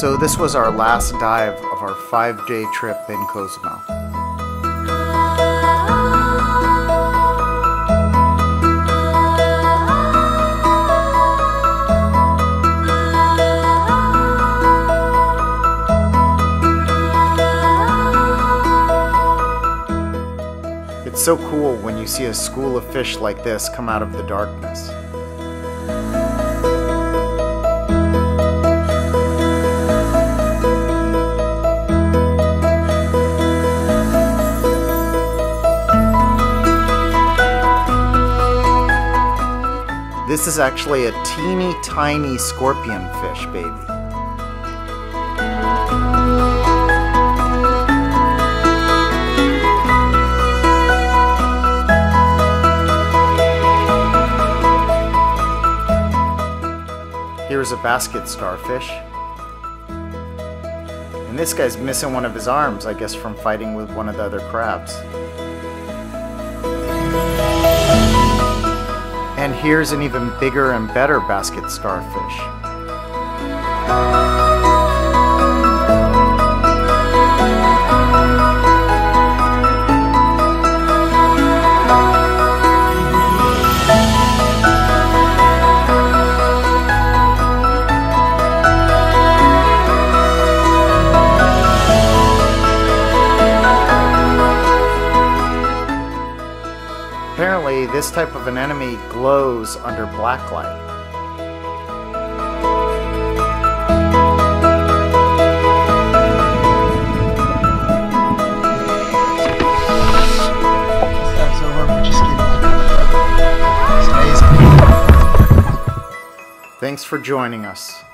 So this was our last dive of our five-day trip in Cozumel. It's so cool when you see a school of fish like this come out of the darkness. This is actually a teeny tiny scorpion fish, baby. Here's a basket starfish. And this guy's missing one of his arms, I guess from fighting with one of the other crabs. And here's an even bigger and better basket starfish. Apparently, this type of anemone glows under blacklight. Thanks for joining us.